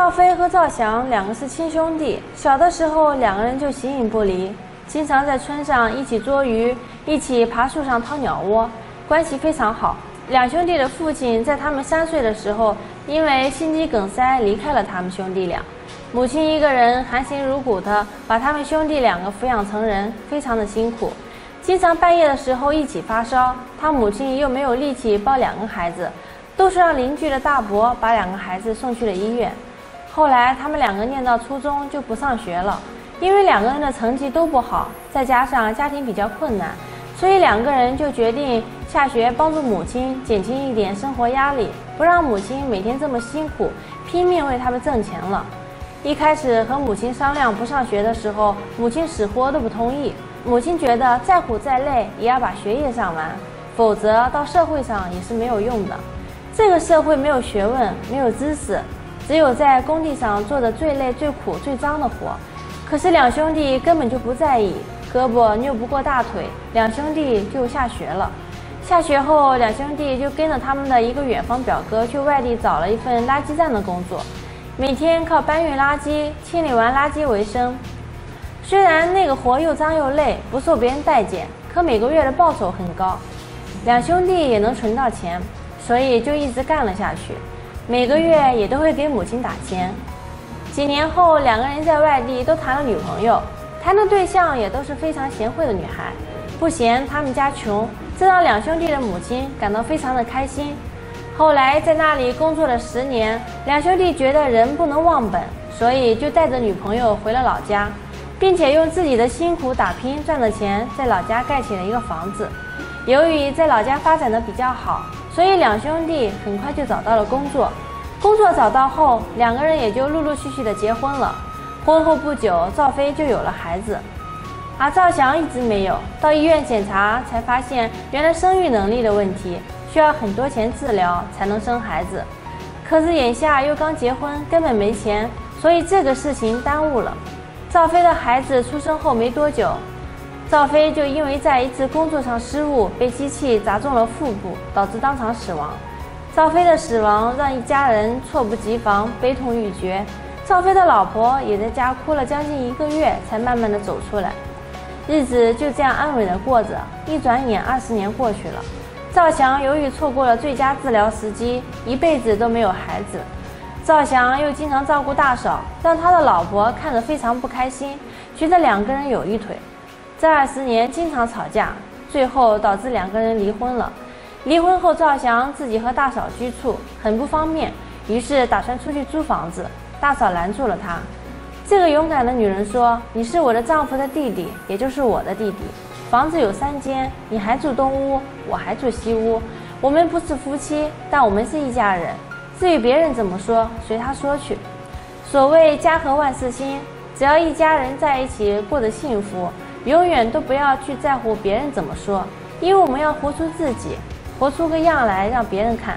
赵飞和赵翔两个是亲兄弟，小的时候两个人就形影不离，经常在村上一起捉鱼，一起爬树上掏鸟窝，关系非常好。两兄弟的父亲在他们三岁的时候，因为心肌梗塞离开了他们兄弟俩，母亲一个人含辛茹苦的把他们兄弟两个抚养成人，非常的辛苦，经常半夜的时候一起发烧，他母亲又没有力气抱两个孩子，都是让邻居的大伯把两个孩子送去了医院。后来他们两个念到初中就不上学了，因为两个人的成绩都不好，再加上家庭比较困难，所以两个人就决定下学帮助母亲减轻一点生活压力，不让母亲每天这么辛苦，拼命为他们挣钱了。一开始和母亲商量不上学的时候，母亲死活都不同意。母亲觉得再苦再累也要把学业上完，否则到社会上也是没有用的。这个社会没有学问，没有知识。只有在工地上做的最累、最苦、最脏的活，可是两兄弟根本就不在意，胳膊拗不过大腿，两兄弟就下学了。下学后，两兄弟就跟着他们的一个远方表哥去外地找了一份垃圾站的工作，每天靠搬运垃圾、清理完垃圾为生。虽然那个活又脏又累，不受别人待见，可每个月的报酬很高，两兄弟也能存到钱，所以就一直干了下去。每个月也都会给母亲打钱。几年后，两个人在外地都谈了女朋友，谈的对象也都是非常贤惠的女孩，不嫌他们家穷，这让两兄弟的母亲感到非常的开心。后来在那里工作了十年，两兄弟觉得人不能忘本，所以就带着女朋友回了老家，并且用自己的辛苦打拼赚的钱在老家盖起了一个房子。由于在老家发展的比较好。所以两兄弟很快就找到了工作，工作找到后，两个人也就陆陆续续的结婚了。婚后不久，赵飞就有了孩子，而赵翔一直没有。到医院检查才发现，原来生育能力的问题，需要很多钱治疗才能生孩子。可是眼下又刚结婚，根本没钱，所以这个事情耽误了。赵飞的孩子出生后没多久。赵飞就因为在一次工作上失误，被机器砸中了腹部，导致当场死亡。赵飞的死亡让一家人猝不及防，悲痛欲绝。赵飞的老婆也在家哭了将近一个月，才慢慢的走出来。日子就这样安稳的过着。一转眼，二十年过去了。赵翔由于错过了最佳治疗时机，一辈子都没有孩子。赵翔又经常照顾大嫂，让他的老婆看着非常不开心，觉得两个人有一腿。这二十年经常吵架，最后导致两个人离婚了。离婚后，赵翔自己和大嫂居住，很不方便，于是打算出去租房子。大嫂拦住了他。这个勇敢的女人说：“你是我的丈夫的弟弟，也就是我的弟弟。房子有三间，你还住东屋，我还住西屋。我们不是夫妻，但我们是一家人。至于别人怎么说，随他说去。所谓家和万事兴，只要一家人在一起过得幸福。”永远都不要去在乎别人怎么说，因为我们要活出自己，活出个样来让别人看。